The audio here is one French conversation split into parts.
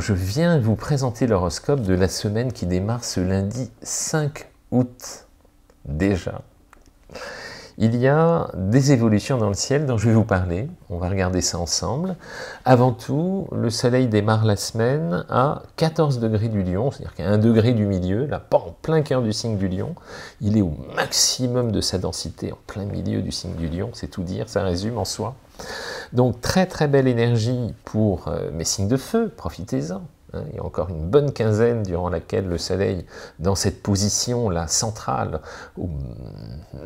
Je viens vous présenter l'horoscope de la semaine qui démarre ce lundi 5 août. Déjà. Il y a des évolutions dans le ciel dont je vais vous parler. On va regarder ça ensemble. Avant tout, le soleil démarre la semaine à 14 degrés du lion, c'est-à-dire qu'à 1 degré du milieu, là, en plein cœur du signe du lion. Il est au maximum de sa densité, en plein milieu du signe du lion, c'est tout dire, ça résume en soi. Donc très très belle énergie pour euh, mes signes de feu, profitez-en. Hein. il y a encore une bonne quinzaine durant laquelle le Soleil, dans cette position-là centrale, au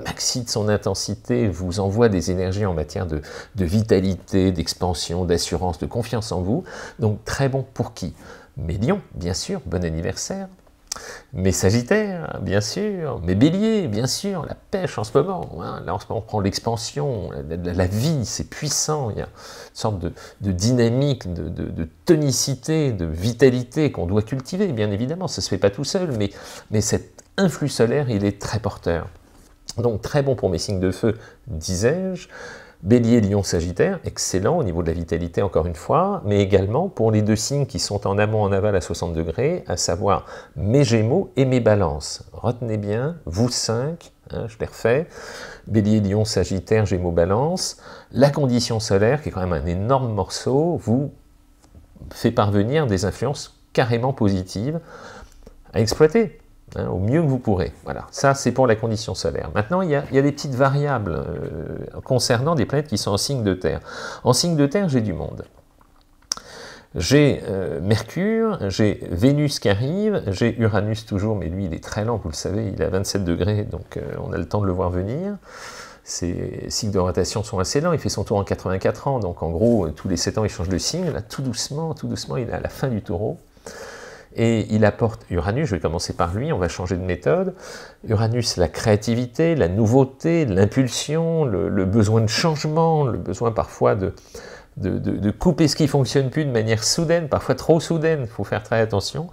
maxi de son intensité, vous envoie des énergies en matière de, de vitalité, d'expansion, d'assurance, de confiance en vous. Donc très bon pour qui? Mes lions, bien sûr, bon anniversaire. Mes Sagittaires, bien sûr, mes Béliers, bien sûr, la pêche en ce moment. Hein. Là, en ce moment, on prend l'expansion, la, vie, c'est puissant. Il y a une sorte de, dynamique, de, tonicité, de vitalité qu'on doit cultiver, bien évidemment. Ça ne se fait pas tout seul, mais, mais cet influx solaire, il est très porteur. Donc, très bon pour mes signes de feu, disais-je. Bélier, Lion, Sagittaire, excellent au niveau de la vitalité encore une fois, mais également pour les deux signes qui sont en amont, en aval à 60 degrés, à savoir mes Gémeaux et mes Balances. Retenez bien, vous cinq, hein, je les refais, Bélier, Lion, Sagittaire, Gémeaux, Balance, la condition solaire, qui est quand même un énorme morceau, vous fait parvenir des influences carrément positives à exploiter. Hein, au mieux que vous pourrez. Voilà, ça c'est pour la condition solaire. Maintenant, il y a, des petites variables euh, concernant des planètes qui sont en signe de terre. En signe de terre, j'ai du monde. J'ai euh, Mercure, j'ai Vénus qui arrive, j'ai Uranus toujours, mais lui il est très lent, vous le savez, il est à 27 degrés, donc euh, on a le temps de le voir venir. Ses cycles de rotation sont assez lents, il fait son tour en 84 ans, donc en gros, tous les 7 ans il change de signe, là tout doucement, tout doucement, il est à la fin du taureau. Et il apporte Uranus, je vais commencer par lui, on va changer de méthode. Uranus, la créativité, la nouveauté, l'impulsion, le, besoin de changement, le besoin parfois de, de, couper ce qui fonctionne plus de manière soudaine, parfois trop soudaine, il faut faire très attention.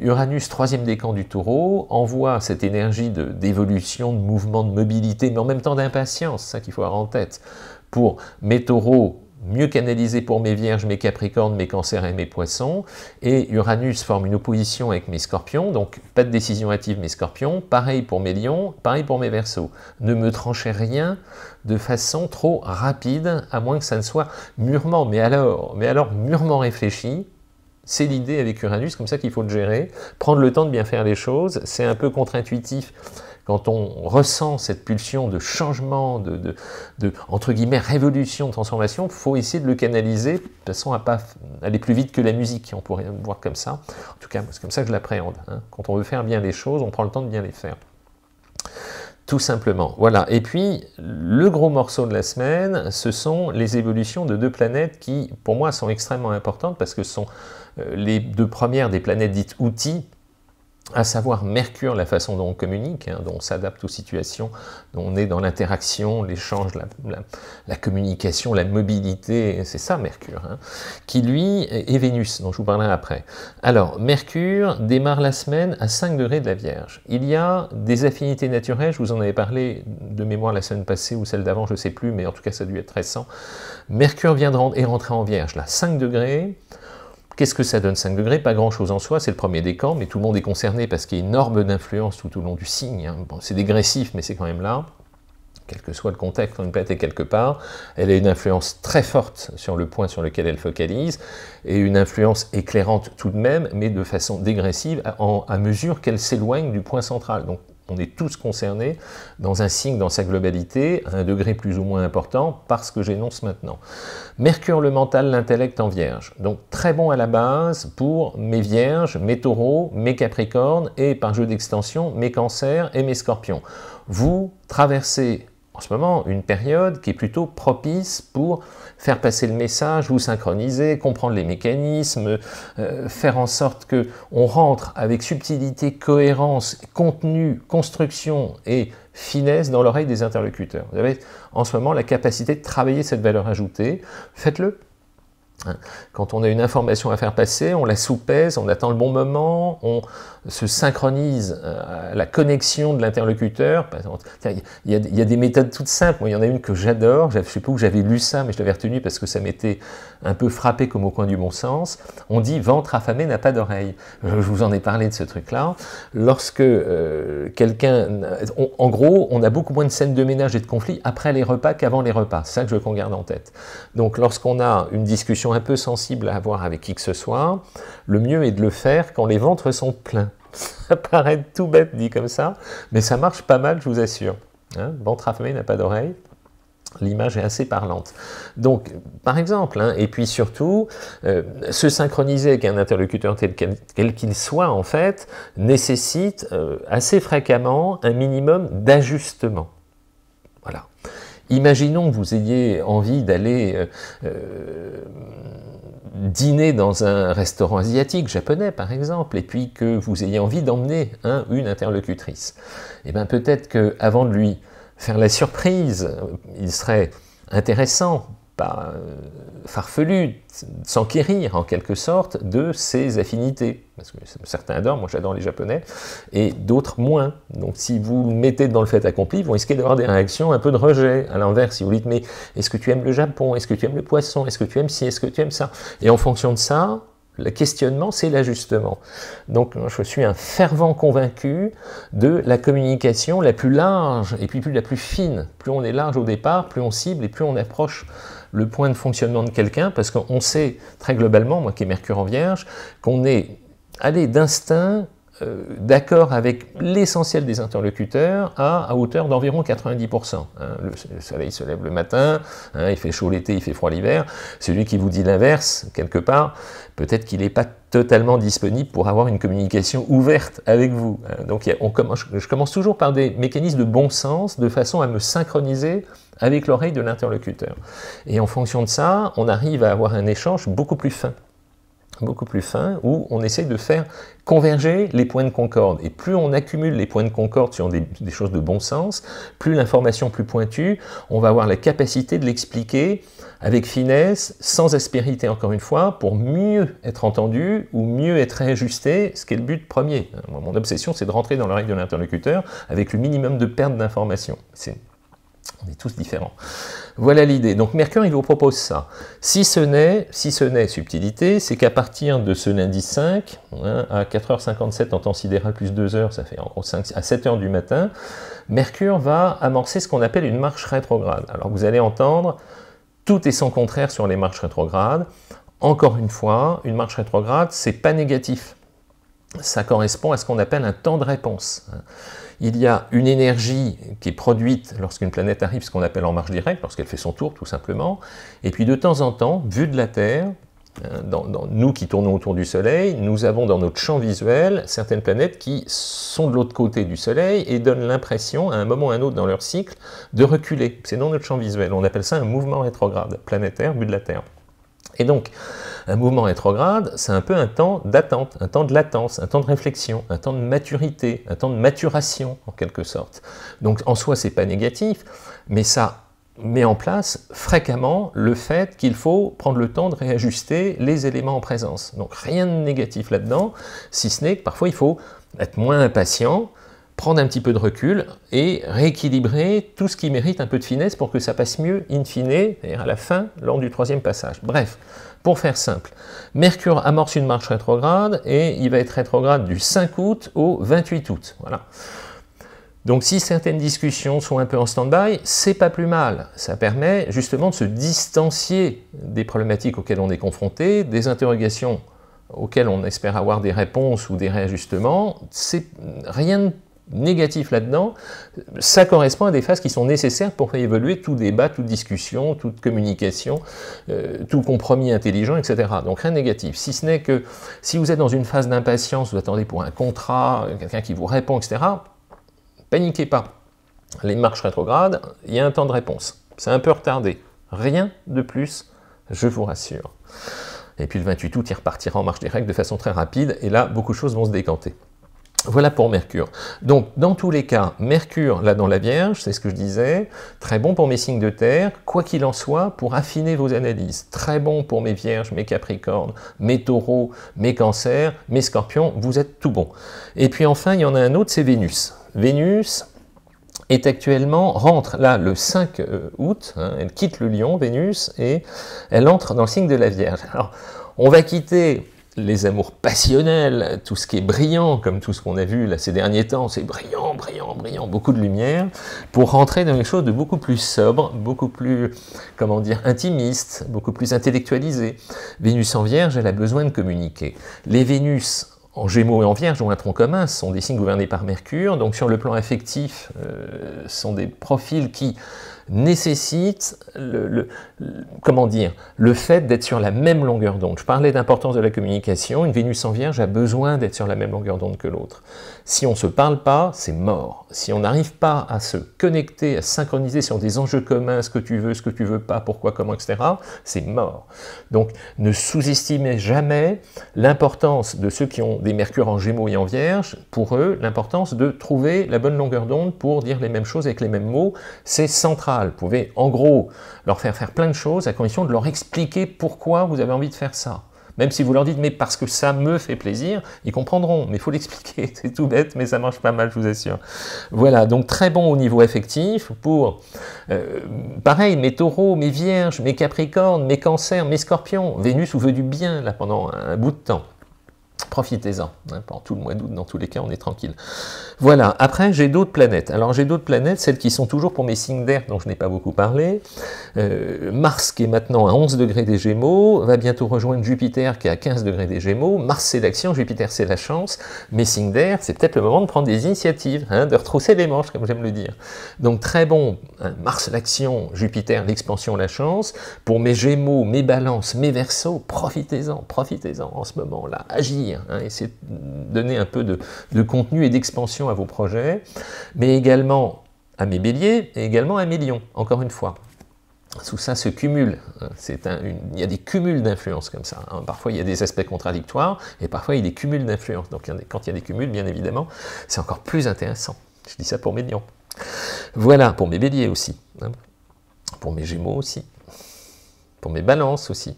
Uranus, troisième décan du taureau, envoie cette énergie d'évolution, de, mouvement, de mobilité, mais en même temps d'impatience, ça qu'il faut avoir en tête, pour mes taureaux mieux canalisé pour mes vierges, mes capricornes, mes cancers et mes poissons, et Uranus forme une opposition avec mes scorpions, donc pas de décision hâtive mes scorpions, pareil pour mes lions, pareil pour mes versos. Ne me tranchez rien de façon trop rapide, à moins que ça ne soit mûrement, mais alors, mais alors mûrement réfléchi, c'est l'idée avec Uranus, comme ça qu'il faut le gérer, prendre le temps de bien faire les choses, c'est un peu contre-intuitif quand on ressent cette pulsion de changement, de, entre guillemets, révolution, de transformation, faut essayer de le canaliser de façon à pas aller plus vite que la musique, on pourrait voir comme ça. En tout cas, c'est comme ça que je l'appréhende. Hein. Quand on veut faire bien les choses, on prend le temps de bien les faire. Tout simplement. Voilà. Et puis, le gros morceau de la semaine, ce sont les évolutions de deux planètes qui, pour moi, sont extrêmement importantes parce que ce sont euh, les deux premières des planètes dites outils, à savoir Mercure, la façon dont on communique, hein, dont on s'adapte aux situations, dont on est dans l'interaction, l'échange, la, communication, la mobilité, c'est ça Mercure, hein, qui lui est Vénus, dont je vous parlerai après. Alors, Mercure démarre la semaine à 5 degrés de la Vierge. Il y a des affinités naturelles, je vous en avais parlé de mémoire la semaine passée ou celle d'avant, je ne sais plus, mais en tout cas ça a dû être récent. Mercure vient de rentrer, en Vierge, là, 5 degrés, Qu'est-ce que ça donne 5 degrés? Pas grand-chose en soi, c'est le premier décan, mais tout le monde est concerné parce qu'il y a une norme d'influence tout au long du signe. Hein. c'est dégressif, mais c'est quand même là. Quel que soit le contexte, quand une planète est quelque part, elle a une influence très forte sur le point sur lequel elle focalise, et une influence éclairante tout de même, mais de façon dégressive à, mesure qu'elle s'éloigne du point central. On est tous concernés dans un signe dans sa globalité, à un degré plus ou moins important, parce que j'énonce maintenant. Mercure le mental, l'intellect en vierge. Donc très bon à la base pour mes vierges, mes taureaux, mes capricornes, et par jeu d'extension, mes cancers et mes scorpions. Vous traversez en ce moment une période qui est plutôt propice pour faire passer le message, vous synchroniser, comprendre les mécanismes, euh, faire en sorte que on rentre avec subtilité, cohérence, contenu, construction et finesse dans l'oreille des interlocuteurs. Vous avez en ce moment la capacité de travailler cette valeur ajoutée. Faites-le. Hein. Quand on a une information à faire passer, on la soupèse, on attend le bon moment, on se synchronise euh, à la connexion de l'interlocuteur. Il y, a des méthodes toutes simples. il y en a une que j'adore. Je ne sais pas où j'avais lu ça, mais je l'avais retenu parce que ça m'était un peu frappé comme au coin du bon sens. On dit ventre affamé n'a pas d'oreille. Je vous en ai parlé de ce truc-là. Lorsque euh, quelqu'un, en gros, on a beaucoup moins de scènes de ménage et de conflits après les repas qu'avant les repas. C'est ça que je veux qu'on garde en tête. Donc, lorsqu'on a une discussion un peu sensible à avoir avec qui que ce soit, le mieux est de le faire quand les ventres sont pleins. Ça paraît tout bête dit comme ça, mais ça marche pas mal, je vous assure. Hein ventre affamé n'a pas d'oreille. L'image est assez parlante. Donc, par exemple, hein, et puis surtout, euh, se synchroniser avec un interlocuteur tel quel qu'il soit, en fait, nécessite euh, assez fréquemment un minimum d'ajustement. Voilà. Imaginons que vous ayez envie d'aller euh, euh, dîner dans un restaurant asiatique, japonais par exemple, et puis que vous ayez envie d'emmener un, une interlocutrice. Et eh bien peut-être qu'avant de lui faire la surprise, il serait intéressant pas euh, farfelu, s'enquérir en quelque sorte de ses affinités. Parce que certains adorent, moi j'adore les japonais, et d'autres moins. Donc si vous le mettez dans le fait accompli, vous risquez d'avoir des réactions un peu de rejet. À l'inverse, si vous dites, mais est-ce que tu aimes le Japon? Est-ce que tu aimes le poisson? Est-ce que tu aimes ci? Est-ce que tu aimes ça? Et en fonction de ça, le questionnement, c'est l'ajustement. Donc je suis un fervent convaincu de la communication la plus large et puis plus la plus fine. Plus on est large au départ, plus on cible et plus on approche le point de fonctionnement de quelqu'un, parce qu'on sait très globalement, moi qui ai Mercure en Vierge, qu'on est allé d'instinct euh, d'accord avec l'essentiel des interlocuteurs à, hauteur d'environ 90%. Hein. le, soleil se lève le matin, hein, il fait chaud l'été, il fait froid l'hiver. Celui qui vous dit l'inverse, quelque part, peut-être qu'il n'est pas totalement disponible pour avoir une communication ouverte avec vous. Hein. Donc je commence toujours par des mécanismes de bon sens, de façon à me synchroniser avec l'oreille de l'interlocuteur. Et en fonction de ça, on arrive à avoir un échange beaucoup plus fin beaucoup plus fin, où on essaie de faire converger les points de concorde. Et plus on accumule les points de concorde sur des, choses de bon sens, plus l'information plus pointue, on va avoir la capacité de l'expliquer avec finesse, sans aspérité encore une fois, pour mieux être entendu ou mieux être réajusté, ce qui est le but premier. Mon obsession, c'est de rentrer dans l'oreille de l'interlocuteur avec le minimum de perte d'information. On est tous différents. Voilà l'idée. Donc Mercure, il vous propose ça. Si ce n'est, si ce n'est subtilité, c'est qu'à partir de ce lundi 5, hein, à 4h57 en temps sidéral plus 2 heures, ça fait en gros 5, à 7 h du matin, Mercure va amorcer ce qu'on appelle une marche rétrograde. Alors vous allez entendre, tout est sans contraire sur les marches rétrogrades. Encore une fois, une marche rétrograde, c'est pas négatif. Ça correspond à ce qu'on appelle un temps de réponse il y a une énergie qui est produite lorsqu'une planète arrive, ce qu'on appelle en marche directe, lorsqu'elle fait son tour tout simplement, et puis de temps en temps, vu de la Terre, dans, nous qui tournons autour du Soleil, nous avons dans notre champ visuel certaines planètes qui sont de l'autre côté du Soleil et donnent l'impression, à un moment ou à un autre dans leur cycle, de reculer. C'est dans notre champ visuel. On appelle ça un mouvement rétrograde planétaire, vu de la Terre. Et donc, un mouvement rétrograde, c'est un peu un temps d'attente, un temps de latence, un temps de réflexion, un temps de maturité, un temps de maturation en quelque sorte. Donc en soi, c'est pas négatif, mais ça met en place fréquemment le fait qu'il faut prendre le temps de réajuster les éléments en présence. Donc rien de négatif là-dedans, si ce n'est que parfois il faut être moins impatient, prendre un petit peu de recul et rééquilibrer tout ce qui mérite un peu de finesse pour que ça passe mieux in fine, c'est-à-dire à la fin, lors du troisième passage. Bref, pour faire simple, Mercure amorce une marche rétrograde et il va être rétrograde du 5 août au 28 août. Voilà. Donc si certaines discussions sont un peu en stand-by, c'est pas plus mal. Ça permet justement de se distancier des problématiques auxquelles on est confronté, des interrogations auxquelles on espère avoir des réponses ou des réajustements. C'est rien de négatif là-dedans, ça correspond à des phases qui sont nécessaires pour faire évoluer tout débat, toute discussion, toute communication, euh, tout compromis intelligent, etc. Donc rien de négatif. Si ce n'est que si vous êtes dans une phase d'impatience, vous attendez pour un contrat, quelqu'un qui vous répond, etc., paniquez pas. Les marches rétrogrades, il y a un temps de réponse. C'est un peu retardé. Rien de plus, je vous rassure. Et puis le 28 août, il repartira en marche directe de façon très rapide, et là, beaucoup de choses vont se décanter. Voilà pour Mercure. Donc, dans tous les cas, Mercure, là dans la Vierge, c'est ce que je disais, très bon pour mes signes de terre, quoi qu'il en soit, pour affiner vos analyses. Très bon pour mes Vierges, mes Capricornes, mes Taureaux, mes Cancers, mes Scorpions, vous êtes tout bon. Et puis enfin, il y en a un autre, c'est Vénus. Vénus est actuellement, rentre là le 5 euh, août, hein, elle quitte le lion, Vénus, et elle entre dans le signe de la Vierge. Alors, on va quitter les amours passionnels, tout ce qui est brillant, comme tout ce qu'on a vu là ces derniers temps, c'est brillant, brillant, brillant, beaucoup de lumière, pour rentrer dans quelque chose de beaucoup plus sobre, beaucoup plus, comment dire, intimiste, beaucoup plus intellectualisé. Vénus en Vierge, elle a besoin de communiquer. Les Vénus en Gémeaux et en Vierge ont un tronc commun, sont des signes gouvernés par Mercure, donc sur le plan affectif, euh, ce sont des profils qui nécessite le, comment dire, le fait d'être sur la même longueur d'onde. Je parlais d'importance de la communication, une Vénus en Vierge a besoin d'être sur la même longueur d'onde que l'autre. Si on ne se parle pas, c'est mort. Si on n'arrive pas à se connecter, à synchroniser sur des enjeux communs, ce que tu veux, ce que tu veux pas, pourquoi, comment, etc., c'est mort. Donc ne sous-estimez jamais l'importance de ceux qui ont des mercures en gémeaux et en vierge, pour eux, l'importance de trouver la bonne longueur d'onde pour dire les mêmes choses avec les mêmes mots, c'est central. Vous pouvez en gros leur faire faire plein de choses à condition de leur expliquer pourquoi vous avez envie de faire ça. Même si vous leur dites, mais parce que ça me fait plaisir, ils comprendront, mais il faut l'expliquer. C'est tout bête, mais ça marche pas mal, je vous assure. Voilà, donc très bon au niveau affectif pour, euh, pareil, mes taureaux, mes vierges, mes capricornes, mes cancers, mes scorpions. Vénus vous veut du bien, là, pendant un bout de temps. Profitez-en. Hein, pendant tout le mois d'août, dans tous les cas, on est tranquille. Voilà. Après, j'ai d'autres planètes. Alors, j'ai d'autres planètes, celles qui sont toujours pour mes signes d'air, dont je n'ai pas beaucoup parlé. Euh, Mars, qui est maintenant à 11 degrés des Gémeaux, va bientôt rejoindre Jupiter, qui est à 15 degrés des Gémeaux. Mars, c'est l'action, Jupiter, c'est la chance. Mes signes d'air, c'est peut-être le moment de prendre des initiatives, hein, de retrousser les manches, comme j'aime le dire. Donc, très bon. Hein, Mars, l'action, Jupiter, l'expansion, la chance. Pour mes Gémeaux, mes Balances, mes Verseaux, profitez-en, profitez-en en ce moment-là. Agir Hein, essayer de donner un peu de, contenu et d'expansion à vos projets, mais également à mes béliers et également à mes lions, encore une fois. Tout ça se cumule, hein, il y a des cumuls d'influences comme ça. Hein. Parfois il y a des aspects contradictoires et parfois il y a des cumuls d'influences. Donc quand il y a des cumuls, bien évidemment, c'est encore plus intéressant. Je dis ça pour mes lions. Voilà, pour mes béliers aussi, pour mes gémeaux aussi, pour mes balances aussi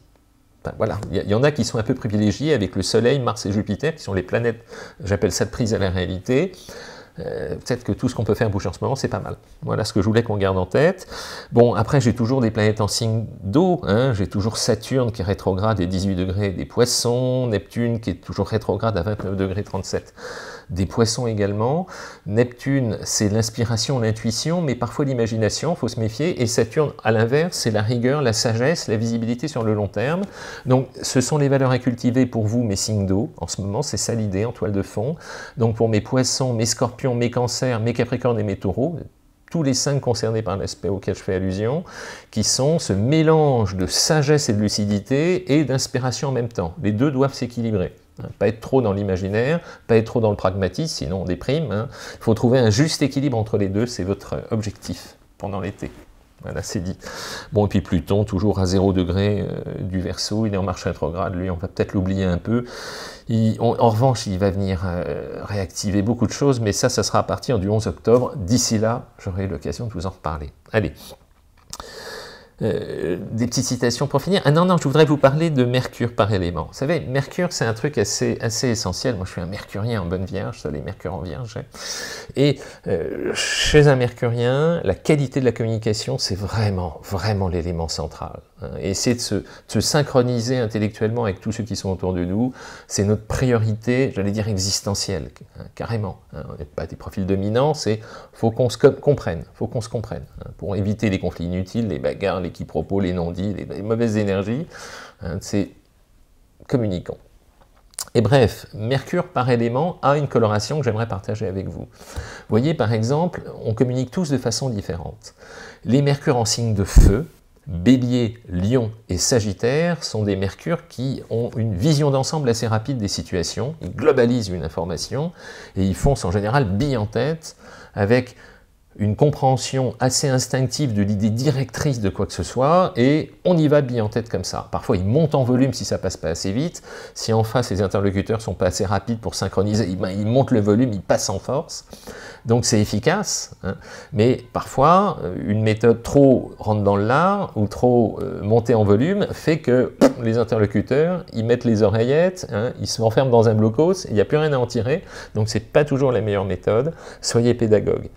voilà, il y, en a qui sont un peu privilégiés avec le Soleil, Mars et Jupiter, qui sont les planètes, j'appelle ça de prise à la réalité. Euh, peut-être que tout ce qu'on peut faire bouger en ce moment, c'est pas mal. Voilà ce que je voulais qu'on garde en tête. Bon, après, j'ai toujours des planètes en signe d'eau. Hein. J'ai toujours Saturne qui est rétrograde à 18 degrés des poissons, Neptune qui est toujours rétrograde à 29 degrés 37 des poissons également. Neptune, c'est l'inspiration, l'intuition, mais parfois l'imagination, il faut se méfier. Et Saturne, à l'inverse, c'est la rigueur, la sagesse, la visibilité sur le long terme. Donc, ce sont les valeurs à cultiver pour vous, mes signes d'eau. En ce moment, c'est ça l'idée en toile de fond. Donc, pour mes poissons, mes scorpions, mes cancers, mes capricornes et mes taureaux, tous les cinq concernés par l'aspect auquel je fais allusion, qui sont ce mélange de sagesse et de lucidité et d'inspiration en même temps. Les deux doivent s'équilibrer. Hein, pas être trop dans l'imaginaire, pas être trop dans le pragmatisme, sinon on déprime. Hein. Il faut trouver un juste équilibre entre les deux, c'est votre objectif pendant l'été. Voilà, c'est dit. Bon, et puis Pluton, toujours à 0 degré euh, du verso, il est en marche rétrograde, lui, on va peut-être l'oublier un peu. en revanche, il va venir euh, réactiver beaucoup de choses, mais ça, ça sera à partir du 11 octobre. D'ici là, j'aurai l'occasion de vous en reparler. Allez, euh, des petites citations pour finir. Ah non, non, je voudrais vous parler de Mercure par élément. Vous savez, Mercure, c'est un truc assez, assez essentiel. Moi, je suis un mercurien en bonne vierge, ça, les mercures en vierge. Hein. Et euh, chez un mercurien, la qualité de la communication, c'est vraiment, vraiment l'élément central. Hein. essayer de se, synchroniser intellectuellement avec tous ceux qui sont autour de nous, c'est notre priorité, j'allais dire existentielle, hein, carrément. on n'est pas des profils dominants, c'est faut qu'on se comprenne, faut qu'on se comprenne, pour éviter les conflits inutiles, les bagarres, les quiproquos, les non-dits, les, mauvaises énergies, hein, c'est communicant. Et bref, Mercure par élément a une coloration que j'aimerais partager avec vous. Vous voyez par exemple, on communique tous de façon différente. Les Mercures en signe de feu, Bélier, Lion et Sagittaire sont des mercures qui ont une vision d'ensemble assez rapide des situations, ils globalisent une information et ils foncent en général bille en tête avec une compréhension assez instinctive de l'idée directrice de quoi que ce soit, et on y va bien en tête comme ça. Parfois, il monte en volume si ça passe pas assez vite. Si en face, les interlocuteurs sont pas assez rapides pour synchroniser, il, ben, monte le volume, il passe en force. Donc c'est efficace, hein. mais parfois, euh, une méthode trop rentre dans le lard, ou trop euh, montée en volume, fait que les interlocuteurs, ils mettent les oreillettes, hein, ils se enferment dans un blocos, il n'y a plus rien à en tirer, donc c'est pas toujours la meilleure méthode. Soyez pédagogue.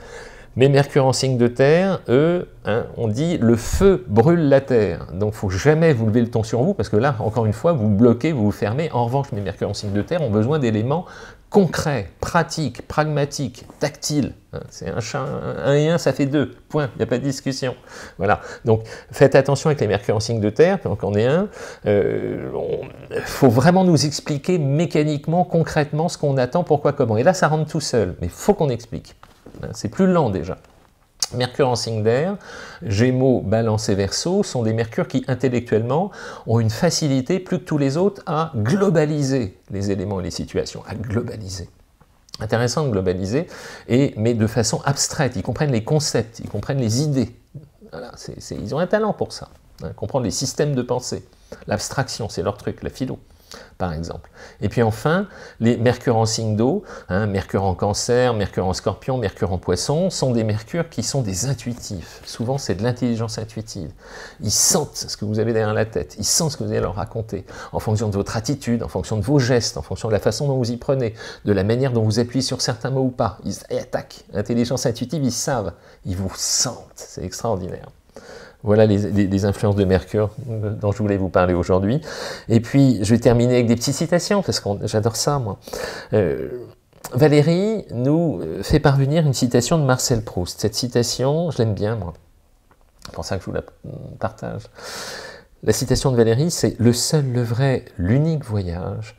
Mais Mercure en signe de terre, eux, hein, on dit le feu brûle la terre. Donc il faut jamais vous lever le ton sur vous, parce que là, encore une fois, vous bloquez, vous vous fermez. En revanche, mes Mercure en signe de terre ont besoin d'éléments concrets, pratiques, pragmatiques, tactiles. Hein, c'est un chat, un et un, ça fait deux. Point. Il n'y a pas de discussion. Voilà. Donc faites attention avec les Mercure en signe de terre, puis on est un. Il euh, faut vraiment nous expliquer mécaniquement, concrètement ce qu'on attend, pourquoi, comment. Et là, ça rentre tout seul. Mais il faut qu'on explique. C'est plus lent déjà. Mercure en signe d'air, Gémeaux, Balance et Verseau sont des mercures qui intellectuellement ont une facilité plus que tous les autres à globaliser les éléments et les situations, à globaliser. Intéressant de globaliser, et, mais de façon abstraite. Ils comprennent les concepts, ils comprennent les idées. ils ont un talent pour ça, hein, comprendre les systèmes de pensée. L'abstraction, c'est leur truc, la philo par exemple. Et puis enfin, les mercure en signe d'eau, hein, mercure en cancer, mercure en scorpion, mercure en poisson, sont des mercures qui sont des intuitifs. Souvent, c'est de l'intelligence intuitive. Ils sentent ce que vous avez derrière la tête, ils sentent ce que vous allez leur raconter, en fonction de votre attitude, en fonction de vos gestes, en fonction de la façon dont vous y prenez, de la manière dont vous appuyez sur certains mots ou pas. Ils attaquent. Intelligence intuitive, ils savent, ils vous sentent. C'est extraordinaire. Voilà les, influences de Mercure dont je voulais vous parler aujourd'hui. Et puis, je vais terminer avec des petites citations, parce que j'adore ça, moi. Euh, Valérie nous fait parvenir une citation de Marcel Proust. Cette citation, je l'aime bien, moi. C'est pour ça que je vous la partage. La citation de Valérie, c'est « Le seul, le vrai, l'unique voyage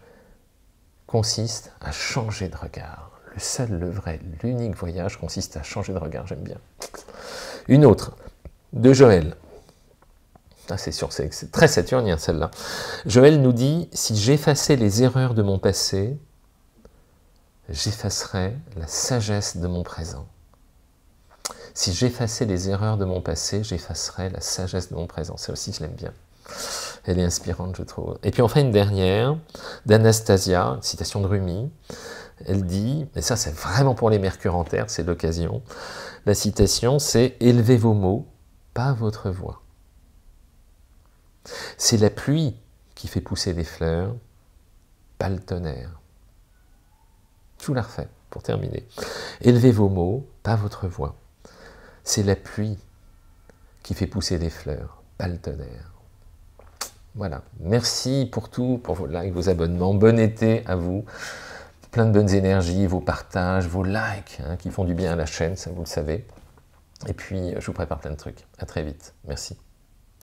consiste à changer de regard. » Le seul, le vrai, l'unique voyage consiste à changer de regard. J'aime bien. Une autre de Joël. Ah, c'est sûr, c'est très saturnien celle-là. Joël nous dit, si j'effaçais les erreurs de mon passé, j'effacerais la sagesse de mon présent. Si j'effaçais les erreurs de mon passé, j'effacerais la sagesse de mon présent. Ça aussi, je l'aime bien. Elle est inspirante, je trouve. Et puis enfin, une dernière, d'Anastasia, une citation de Rumi. Elle dit, et ça c'est vraiment pour les mercures en terre, c'est l'occasion, la citation c'est « Élevez vos mots, pas votre voix. C'est la pluie qui fait pousser les fleurs, pas le tonnerre. Je vous la refais pour terminer. Élevez vos mots, pas votre voix. C'est la pluie qui fait pousser les fleurs, pas le tonnerre. Voilà. Merci pour tout, pour vos likes, vos abonnements. Bon été à vous. Plein de bonnes énergies, vos partages, vos likes hein, qui font du bien à la chaîne, ça vous le savez. Et puis, je vous prépare plein de trucs. À très vite. Merci.